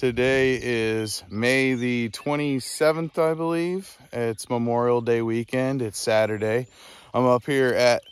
Today is May the 27th, I believe. It's Memorial Day weekend. It's Saturday. I'm up here at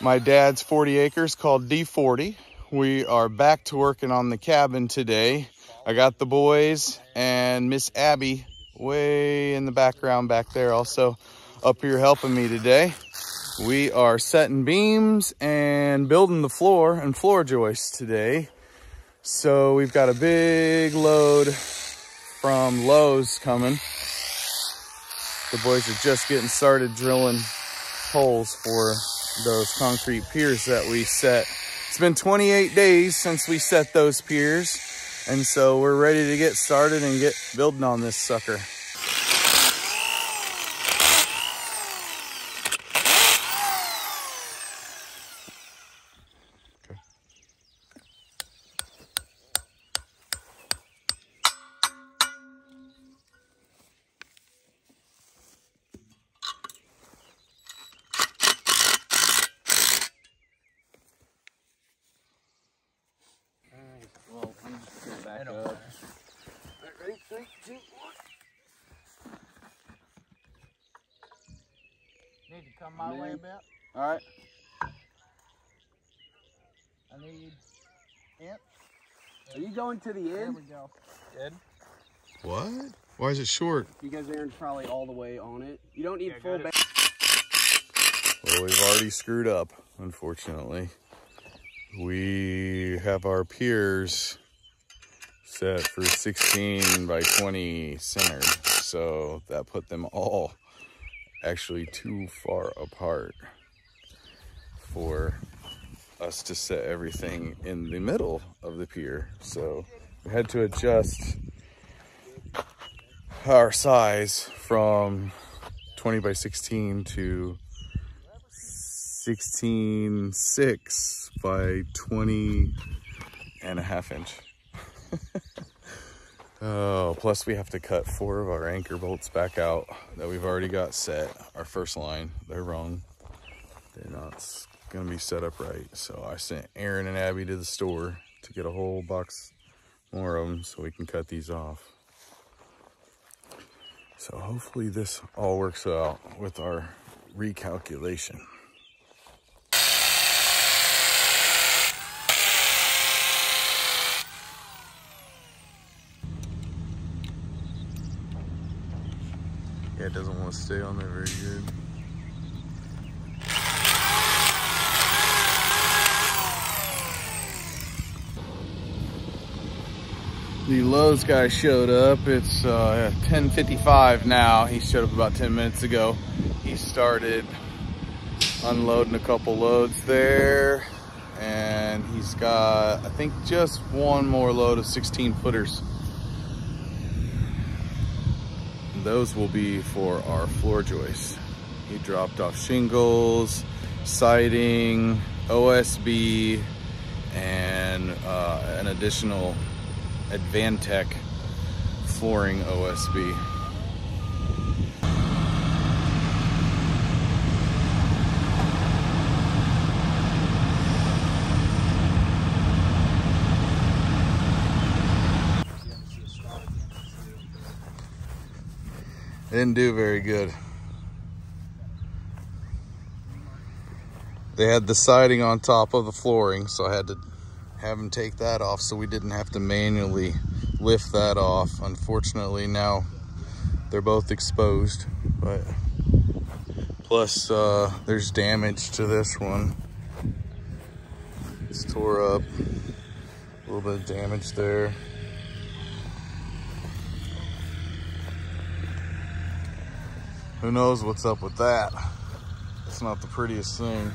my dad's 40 acres called D40. We are back to working on the cabin today. I got the boys and Miss Abby way in the background back there also up here helping me today. We are setting beams and building the floor and floor joists today. So we've got a big load from Lowe's coming. The boys are just getting started drilling holes for those concrete piers that we set. It's been 28 days since we set those piers. And so we're ready to get started and get building on this sucker. Well, I'm just gonna back up. Ready, three, two, one. Need to come my way a bit. All right. I need it. Are you going to the There end? we go. What? Why is it short? Because Aaron's probably all the way on it. You don't need full back. Well, we've already screwed up, unfortunately. We have our piers set for 16 by 20 centered, so that put them all actually too far apart for us to set everything in the middle of the pier. So we had to adjust our size from 20 by 16 to 16 6 by 20 and a half inch oh plus we have to cut four of our anchor bolts back out that we've already got set our first line. They're wrong. They're not gonna be set up right. So i sent aaron and abby to the store to get a whole box more of them so we can cut these off. So hopefully this all works out with our recalculation Doesn't stay on there very good. The Lowe's guy showed up. It's uh, 10.55 now. He showed up about 10 minutes ago. He started unloading a couple loads there. And he's got, I think, just one more load of 16 footers. Those will be for our floor joists. He dropped off shingles, siding, OSB, and uh, an additional Advantech flooring OSB. Didn't do very good. They had the siding on top of the flooring, so I had to have them take that off so we didn't have to manually lift that off. Unfortunately, now they're both exposed, but plus uh, there's damage to this one. It's tore up, a little bit of damage there. Who knows what's up with that? It's not the prettiest thing.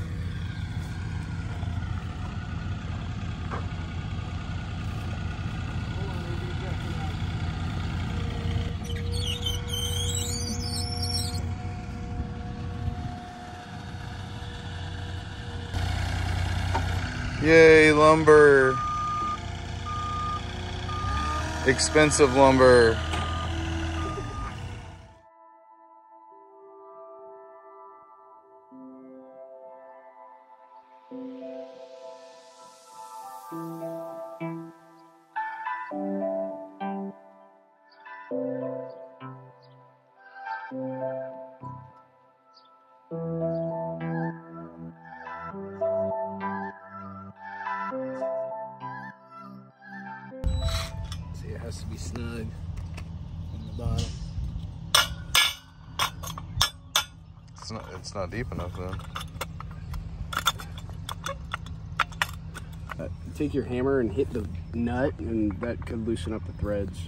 Yay, lumber. Expensive lumber. Has to be snug on the bottom. It's not, it's not deep enough then. Uh, take your hammer and hit the nut, and that could loosen up the threads.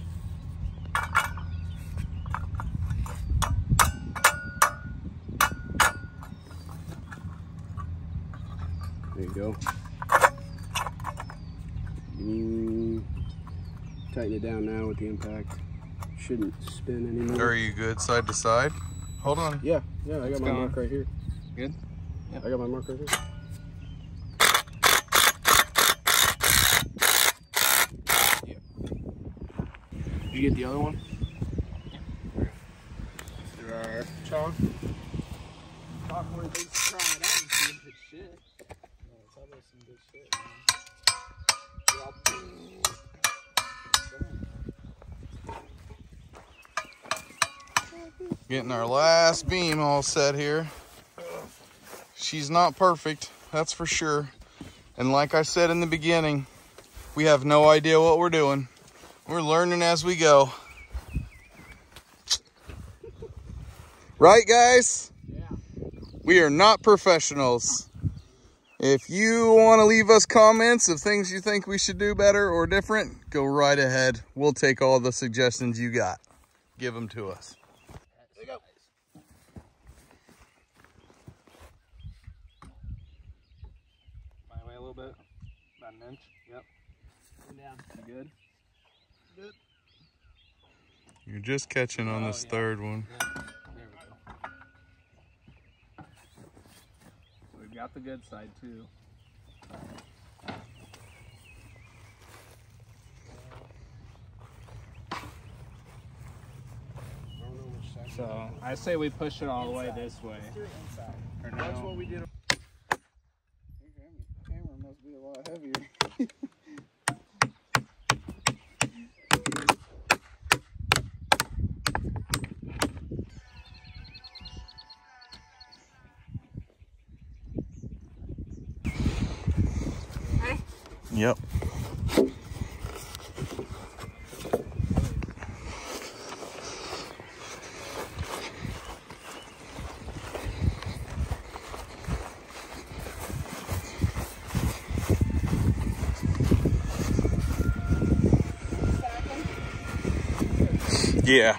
There you go. Mm, tighten it down now with the impact. Shouldn't spin anymore. Are you good side to side? Hold on. Yeah, yeah, I got It's my gone. mark right here. Good? Yeah, I got my mark right here. Did you get the other one? There are chalk. Chalk where they try it out and see if it's shit. Yeah, it's always some good shit, Getting our last beam all set here. She's not perfect, that's for sure. And like I said in the beginning, we have no idea what we're doing. We're learning as we go. Right, guys? Yeah. We are not professionals. If you want to leave us comments of things you think we should do better or different, go right ahead. We'll take all the suggestions you got. Give them to us. There you go. My way a little bit. About an inch. Yep. Down. You good? You're just catching on Oh, this yeah. third one. There we go. We've got the good side too. So I say we push it all the way this way. Do it inside. Or That's what we did. Your camera must be a lot heavier. Yep. Yeah.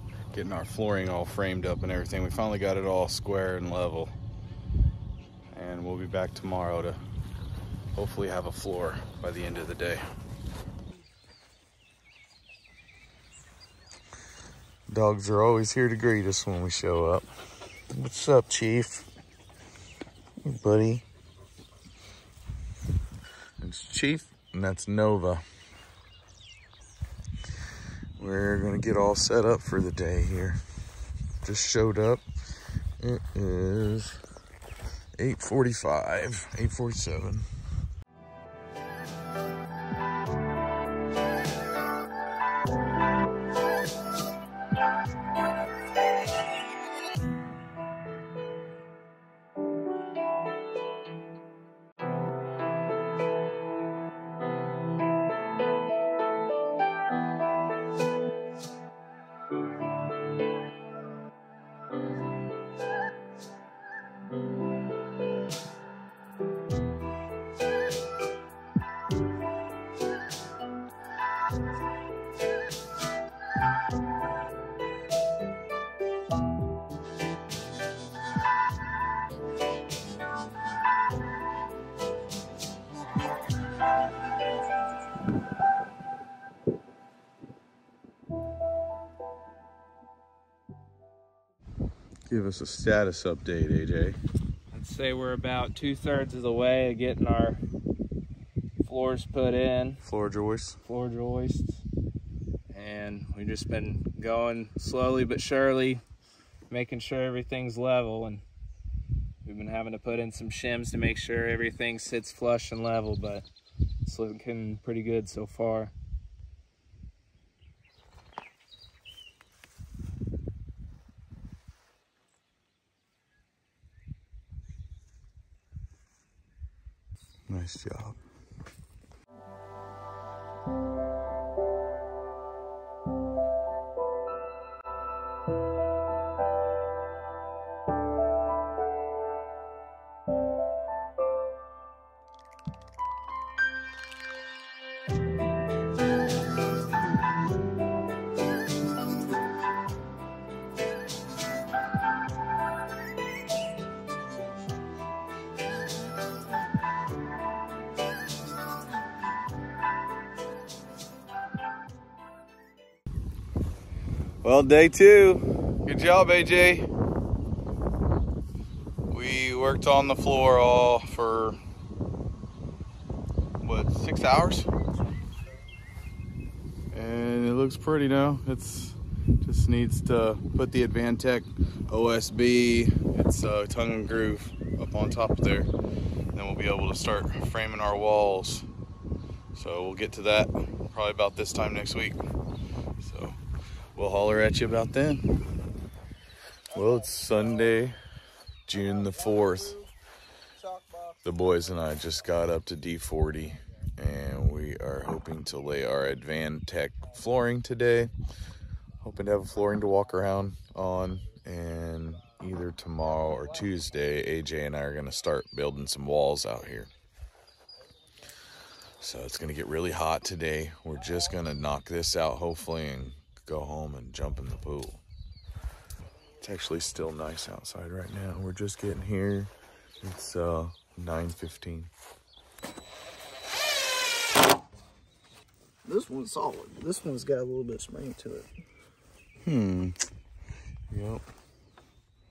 getting our flooring all framed up and everything. We finally got it all square and level. And we'll be back tomorrow to hopefully have a floor by the end of the day. Dogs are always here to greet us when we show up. What's up, Chief? Hey, buddy. It's Chief, and that's Nova. We're gonna get all set up for the day here. Just showed up. It is 8:45, 8:47. Give us a status update, AJ. I'd say we're about two thirds of the way of getting our floors put in, Floor joists. floor joists. And we've just been going slowly but surely, making sure everything's level. And we've been having to put in some shims to make sure everything sits flush and level, but it's looking pretty good so far. Nice job. Well, day two. Good job, AJ. We worked on the floor all for what six hours, and it looks pretty now. It's just needs to put the Advantech OSB, its uh, tongue and groove, up on top of there. Then we'll be able to start framing our walls. So we'll get to that probably about this time next week. We'll holler at you about then. Well, it's Sunday, June the 4th. The boys and I just got up to D40 and we are hoping to lay our Advantech flooring today. Hoping to have a flooring to walk around on and either tomorrow or Tuesday, AJ and I are going to start building some walls out here. So it's going to get really hot today. We're just going to knock this out hopefully and go home and jump in the pool. It's actually still nice outside right now. We're just getting here. It's uh 9:15. This one's solid. This one's got a little bit of spring to it. Hmm. Yep.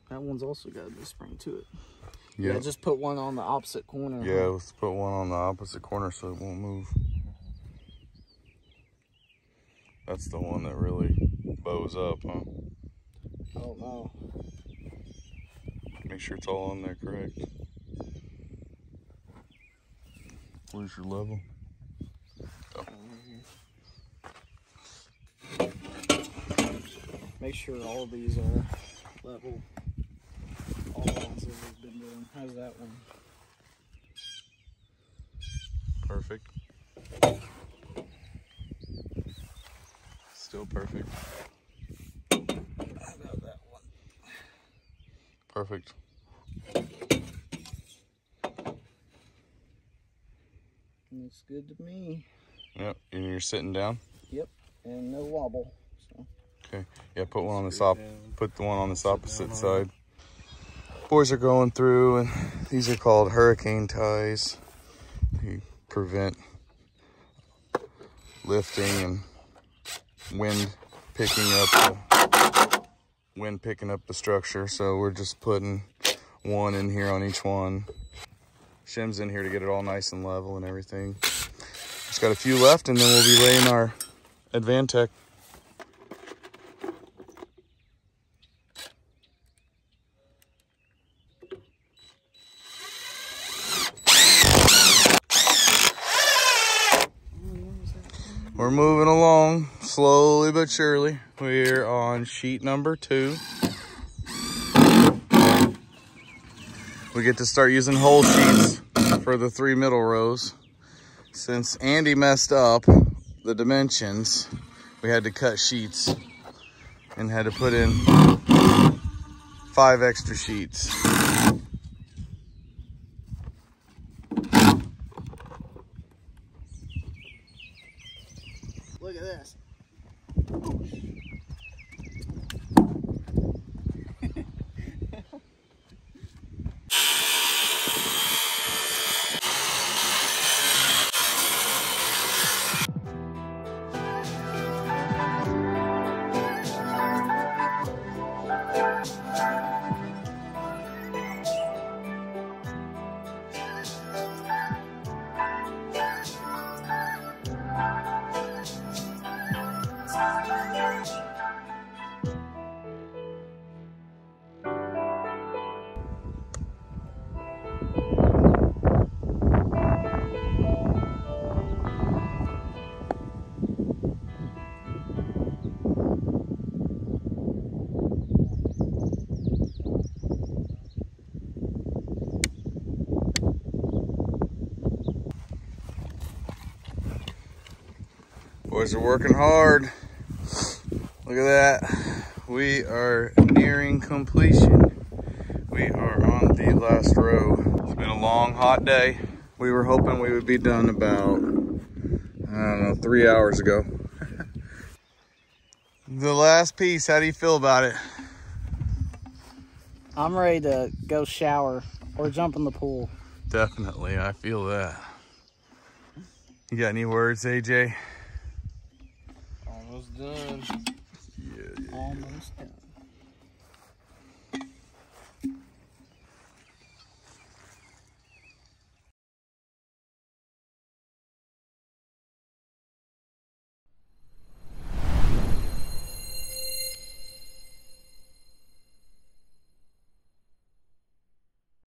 That one's also got a bit of spring to it. Yeah. Yeah, just put one on the opposite corner. Yeah, let's put one on the opposite corner so it won't move. That's the one that really bows up, huh? I don't know. Make sure it's all on there correct. Where's your level? Make sure all of these are level. All the ones that we've been doing. How's that one? Perfect. Still perfect. How about that one? Perfect. Looks good to me. Yep. And you're sitting down? Yep, and no wobble. So Yeah, put one on this op down. put the one on this opposite on side. Boys are going through and these are called hurricane ties. They prevent lifting and wind picking up the wind picking up the structure. So we're just putting one in here on each one. Shim's in here to get it all nice and level and everything. Just got a few left and then we'll be laying our Advantech We're moving along slowly but surely. We're on sheet number two. We get to start using whole sheets for the three middle rows. Since Andy messed up the dimensions, we had to cut sheets and had to put in five extra sheets. Boys are working hard. Look at that. We are nearing completion. We are on the last row. It's been a long, hot day. We were hoping we would be done about, I don't know, three hours ago. the last piece, how do you feel about it? I'm ready to go shower or jump in the pool. Definitely, I feel that. You got any words, AJ? Done. Yeah, Almost done.